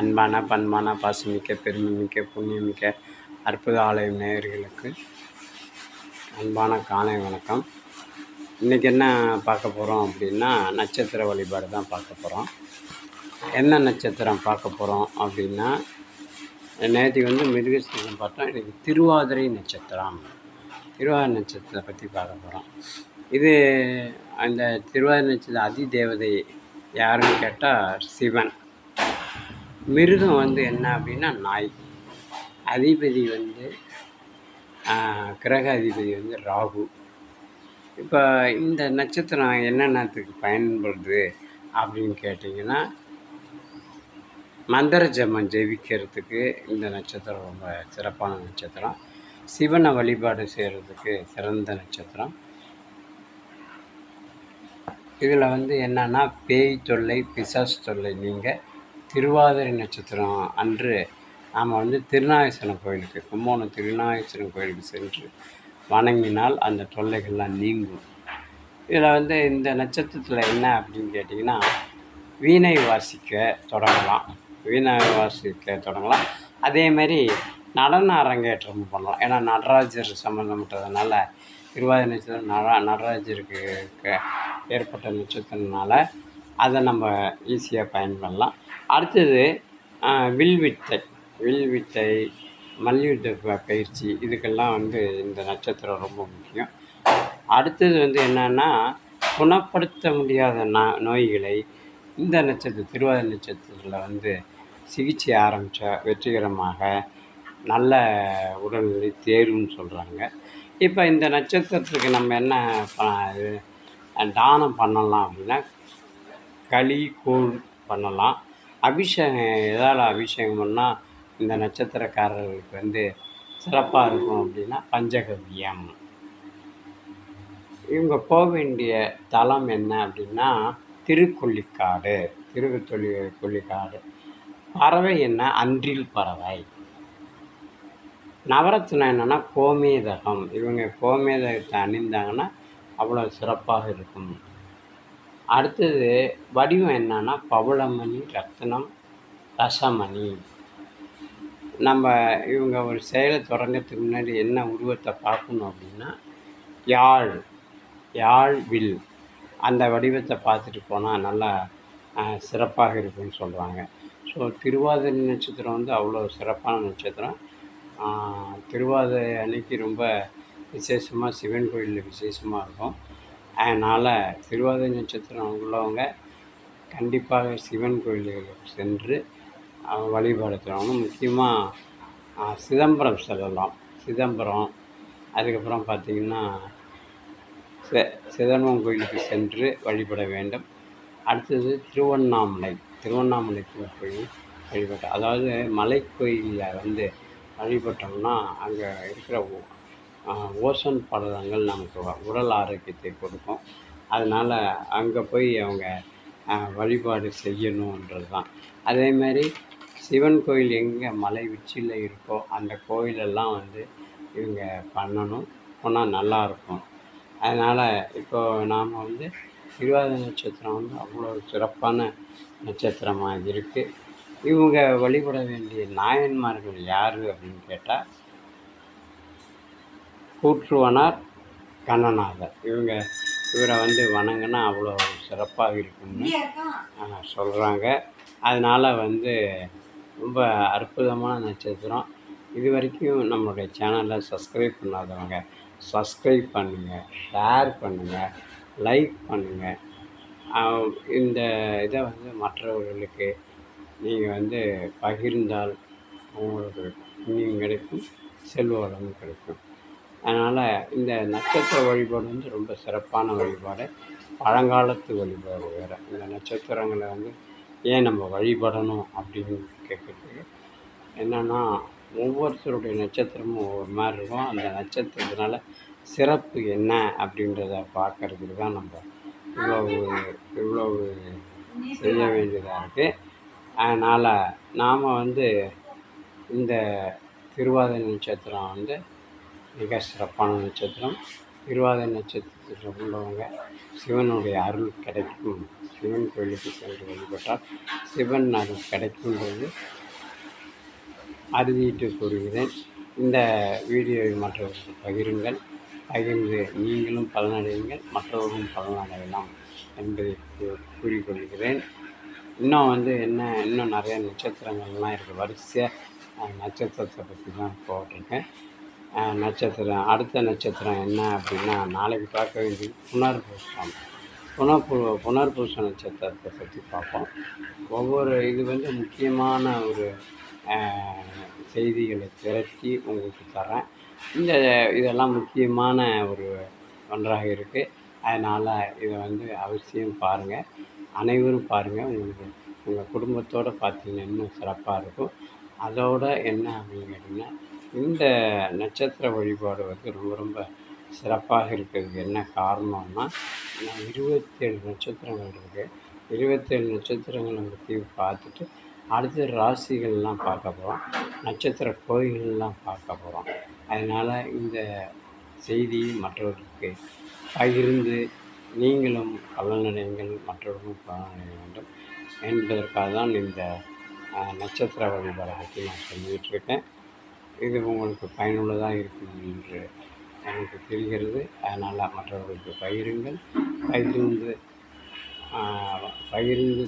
அன்பான பண்பான பாசமிக்க பெருமைமிக்க புண்ணியமிக்க அற்புத ஆலயம் நேயர்களுக்கு அன்பான காலை வணக்கம். இன்றைக்கி என்ன பார்க்க போகிறோம் அப்படின்னா நட்சத்திர வழிபாடு தான் பார்க்க போகிறோம் என்ன நட்சத்திரம் பார்க்க போகிறோம் அப்படின்னா நேற்று வந்து மிருகசீரம் பார்த்தோம் இன்றைக்கி திருவாதிரை நட்சத்திரம். திருவாதிரை நட்சத்திரத்தை பற்றி பார்க்க போகிறோம் இது அந்த திருவாதிரை நட்சத்திர அதி தேவதை யாருன்னு கேட்டால் சிவன். மிருகம் வந்து என்ன அப்படின்னா நாய். அதிபதி வந்து கிரக அதிபதி வந்து ராகு. இப்போ இந்த நட்சத்திரம் என்னென்னத்துக்கு பயன்படுது அப்படின்னு கேட்டிங்கன்னா மந்திர ஜபம் ஜெபிக்கிறதுக்கு இந்த நட்சத்திரம் ரொம்ப சிறப்பான நட்சத்திரம். சிவனை வழிபாடு செய்கிறதுக்கு சிறந்த நட்சத்திரம். இதில் வந்து என்னன்னா பேய் தொல்லை பிசாஸ் தொல்லை நீங்கள் திருவாதிரை நட்சத்திரம் அன்று நாம் வந்து திருநாகேஸ்வரன் கோயிலுக்கு கும்போணம் திருநாகேஸ்வரன் கோயிலுக்கு சென்று வணங்கினால் அந்த தொல்லைகள்லாம் நீங்கும். இதில் வந்து இந்த நட்சத்திரத்தில் என்ன அப்படின்னு கேட்டிங்கன்னா வீணை வாசிக்க தொடங்கலாம். வீணை வாசிக்க தொடங்கலாம். அதேமாரி நடன அரங்கேற்றம் பண்ணலாம். ஏன்னா நடராஜர் சம்மந்தப்பட்டதுனால திருவாதிரை நட்சத்திரம் நட நடராஜருக்கு ஏற்பட்ட நட்சத்திரனால அதை நம்ம ஈஸியாக பயன்படலாம். அடுத்தது வில்வித்தை. வில்வித்தை மல்யுத்த பயிற்சி இதுக்கெல்லாம் வந்து இந்த நட்சத்திரம் ரொம்ப முக்கியம். அடுத்தது வந்து என்னென்னா குணப்படுத்த முடியாத நா நோய்களை இந்த நட்சத்திரம் திருவாதிரை நட்சத்திரத்தில் வந்து சிகிச்சை ஆரம்பித்தா வெற்றிகரமாக நல்ல உடல்நிலை தேரும்னு சொல்கிறாங்க இப்போ இந்த நட்சத்திரத்துக்கு நம்ம என்ன ப- இது, தானம் பண்ணலாம் அப்படின்னா களி கூழ் பண்ணலாம். அபிஷேகம் எதால் அபிஷேகம் பண்ணால் இந்த நட்சத்திரக்காரர்களுக்கு வந்து சிறப்பாக இருக்கும் அப்படின்னா பஞ்சகவ்யம் இவங்க போக வேண்டிய தலம் என்ன அப்படின்னா திருக்கொல்லிக்காடு திருக்கொள்ளி கொல்லிக்காடு பறவை என்ன? அன்றில் பறவை. நவரத்னம் என்னன்னா கோமேதகம். இவங்க கோமேதகத்தை அணிந்தாங்கன்னா அவ்வளோ சிறப்பாக இருக்கும். அடுத்தது வடிவம் என்னன்னா பவளமணி ரத்னம் ரசமணி. நம்ம இவங்க ஒரு செயலை தொடங்கிறதுக்கு முன்னாடி என்ன உருவத்தை பார்க்கணும் அப்படின்னா யாழ் யாழ் வில். அந்த வடிவத்தை பார்த்துட்டு போனால் நல்லா சிறப்பாக இருக்குன்னு சொல்கிறாங்க ஸோ திருவாதிரை நட்சத்திரம் வந்து அவ்வளோ சிறப்பான நட்சத்திரம். திருவாதிரை அன்னைக்கு ரொம்ப விசேஷமாக சிவன் கோயிலில் விசேஷமாக இருக்கும். அதனால் திருவாதிரை நட்சத்திரம் உள்ளவங்க கண்டிப்பாக சிவன் கோயில்களுக்கு சென்று வழிபடுத்துகிறவங்க முக்கியமாக சிதம்பரம் செல்லலாம். சிதம்பரம் அதுக்கப்புறம் பார்த்திங்கன்னா சி சிதம்பரம் கோயிலுக்கு சென்று வழிபட வேண்டும். அடுத்தது திருவண்ணாமலை திருவண்ணாமலை போய் வழிபட்ட அதாவது மலை கோயிலில் வந்து வழிபட்டோம்னா அங்கே இருக்கிற ஓசோன் படலங்கள் நமக்கு உடல் ஆரோக்கியத்தை கொடுக்கும். அதனால் அங்கே போய் அவங்க வழிபாடு செய்யணுன்றது தான் அதேமாதிரி சிவன் கோயில் எங்கே மலை உச்சியில் இருக்கோ அந்த கோயிலெல்லாம் வந்து இவங்க பண்ணணும். போனால் நல்லாயிருக்கும் அதனால் இப்போது நாம் வந்து திருவாதிரை நட்சத்திரம் வந்து அவ்வளோ சிறப்பான நட்சத்திரமாக இருக்குது இவங்க வழிபட வேண்டிய நாயன்மார்கள் யார் அப்படின்னு கேட்டால் கூற்றுவனார் கண்ணநாதர் இவங்க இவரை வந்து வணங்கினா அவ்வளோ சிறப்பாக இருக்கும்னு சொல்கிறாங்க அதனால் வந்து ரொம்ப அற்புதமான நட்சத்திரம். இது வரைக்கும் நம்மளுடைய சேனலை சப்ஸ்கிரைப் பண்ணாதவங்க சப்ஸ்கிரைப் பண்ணுங்கள் ஷேர் பண்ணுங்கள் லைக் பண்ணுங்கள் இந்த இதை வந்து மற்றவர்களுக்கு நீங்கள் வந்து பகிர்ந்தால் உங்களுக்கு புண்ணியம் கிடைக்கும் செல்வ வளமும் கிடைக்கும். அதனால் இந்த நட்சத்திர வழிபாடு வந்து ரொம்ப சிறப்பான வழிபாடு. பழங்காலத்து வழிபாடு வேறு. இந்த நட்சத்திரங்களை வந்து ஏன் நம்ம வழிபடணும் அப்படின்னு கேட்குறதுக்கு என்னென்னா ஒவ்வொருத்தருடைய நட்சத்திரமும் ஒவ்வொரு மாதிரி இருக்கும். அந்த நட்சத்திரத்தினால சிறப்பு என்ன அப்படின்றத பார்க்கறதுக்கு தான் நம்ம இவ்வளவு இவ்வளவு செய்ய வேண்டியதாக இருக்குது அதனால் நாம் வந்து இந்த திருவாதிரை நட்சத்திரம் வந்து மிக சிறப்பான நட்சத்திரம். திருவாத நட்சத்திரத்தில் உள்ளவங்க சிவனுடைய அருள் கிடைக்கும். சிவன் கோயிலுக்கு சென்று வழிபட்டால் சிவன் அருள் கிடைக்கும்போது அறுதியிட்டு கூறுகிறேன். இந்த வீடியோவை மற்றவர்களுக்கு பகிருங்கள். பகிர்ந்து நீங்களும் பலனடையுங்கள். மற்றவர்களும் பலனடையலாம் என்பதை கூறிக்கொள்கிறேன். இன்னும் வந்து என்ன இன்னும் நிறைய நட்சத்திரங்கள்லாம் இருக்குது வரிசையாக நட்சத்திரத்தை பற்றி தான் போட்டிருக்கேன். நட்சத்திரம். அடுத்த நட்சத்திரம் என்ன அப்படின்னா நாளைக்கு பார்க்க வேண்டியது புனர்பூசம். புனர்பூ புனர்பூச நட்சத்திரத்தை பற்றி பார்ப்போம். ஒவ்வொரு இது வந்து முக்கியமான ஒரு செய்திகளை திரட்டி உங்களுக்கு தரேன் இந்த இதெல்லாம் முக்கியமான ஒரு ஒன்றாக இருக்குது அதனால் இதை வந்து அவசியம் பாருங்கள் அனைவரும் பாருங்கள் உங்களுக்கு உங்கள் குடும்பத்தோடு பார்த்தீங்கன்னா இன்னும் சிறப்பாக இருக்கும். அதோட என்ன அப்படின்னு கேட்டிங்கன்னா இந்த நட்சத்திர வழிபாடு வந்து ரொம்ப ரொம்ப சிறப்பாக இருக்கிறதுக்கு என்ன காரணம்னா இருபத்தேழு நட்சத்திரங்கள் இருக்குது இருபத்தேழு நட்சத்திரங்களை பற்றி பார்த்துட்டு அடுத்த ராசிகள்லாம் பார்க்க போகிறோம் நட்சத்திர கோயில்கள்லாம் பார்க்க போகிறோம் அதனால் இந்த செய்தி மற்றவர்களுக்கு பகிர்ந்து நீங்களும் பலனடையுங்கள் மற்றவர்களும் பலனடைய வேண்டும். என்பதற்காக தான் இந்த நட்சத்திர வழிபாடை பற்றி நான் சொல்லிகிட்டு இருக்கேன். இது உங்களுக்கு பயனுள்ளதாக இருக்கும் என்று எனக்கு தெரிகிறது. அதனால் மற்றவர்களுக்கு பகிருங்கள். பகிர்ந்து பகிர்ந்து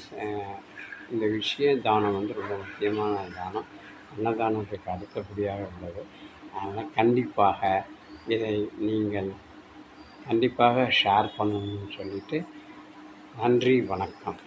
இந்த விஷய தானம் வந்து ரொம்ப முக்கியமான தானம். அன்னதானத்துக்கு அடுத்தபடியாக உள்ளது. அதனால் கண்டிப்பாக இதை நீங்கள் கண்டிப்பாக ஷேர் பண்ணணும்னு சொல்லிட்டு நன்றி வணக்கம்.